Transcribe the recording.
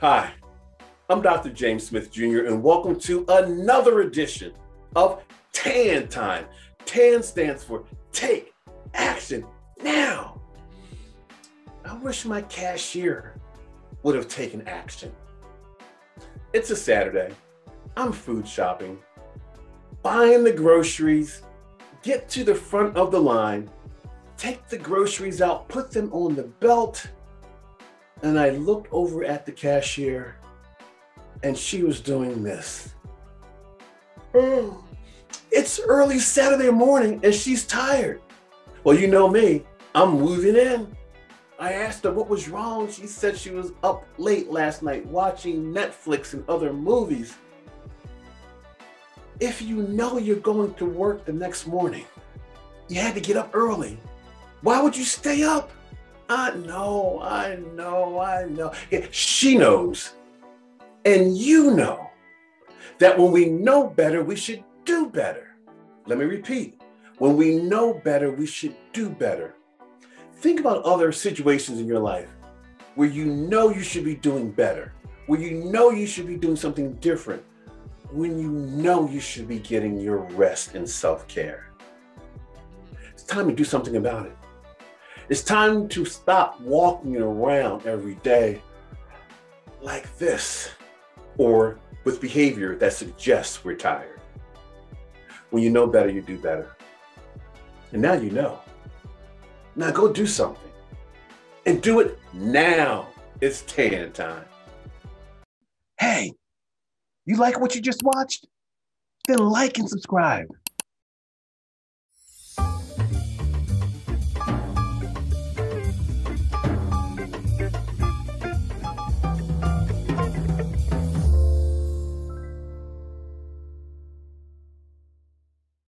Hi, I'm Dr. James Smith Jr., and welcome to another edition of TAN Time. TAN stands for Take Action Now. I wish my cashier would have taken action. It's a Saturday. I'm food shopping, buying the groceries, get to the front of the line, take the groceries out, put them on the belt, and I looked over at the cashier and she was doing this. Oh, it's early Saturday morning and she's tired. Well, you know me, I'm moving in. I asked her what was wrong. She said she was up late last night watching Netflix and other movies. If you know you're going to work the next morning, you had to get up early. Why would you stay up? I know, I know, I know. She knows. And you know that when we know better, we should do better. Let me repeat when we know better, we should do better. Think about other situations in your life where you know you should be doing better, where you know you should be doing something different, when you know you should be getting your rest and self care. It's time to do something about it. It's time to stop walking around every day like this or with behavior that suggests we're tired. When you know better, you do better. And now you know. Now go do something and do it now. It's tan time. Hey, you like what you just watched? Then like and subscribe.